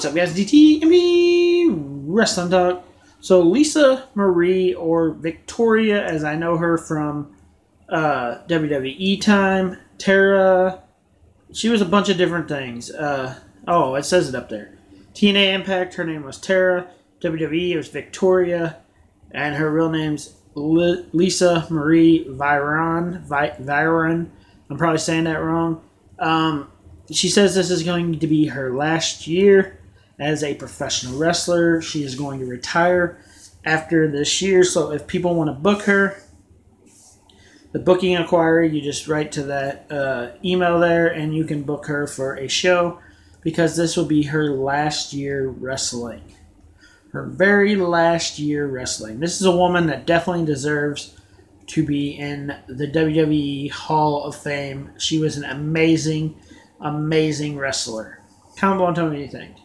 What's up, guys? DTMP Wrestling Talk. So, Lisa Marie, or Victoria, as I know her from uh, WWE time, Tara, she was a bunch of different things. Uh, oh, it says it up there. TNA Impact, her name was Tara. WWE, it was Victoria. And her real name's Li- Lisa Marie Viron. Vi- Viron. I'm probably saying that wrong. Um, she says this is going to be her last year as a professional wrestler. She is going to retire after this year. So if people want to book her, the booking inquiry, you just write to that uh, email there and you can book her for a show because this will be her last year wrestling. Her very last year wrestling. This is a woman that definitely deserves to be in the WWE Hall of Fame. She was an amazing, amazing wrestler. Comment below and tell me what you think.